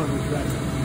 Chicago, right?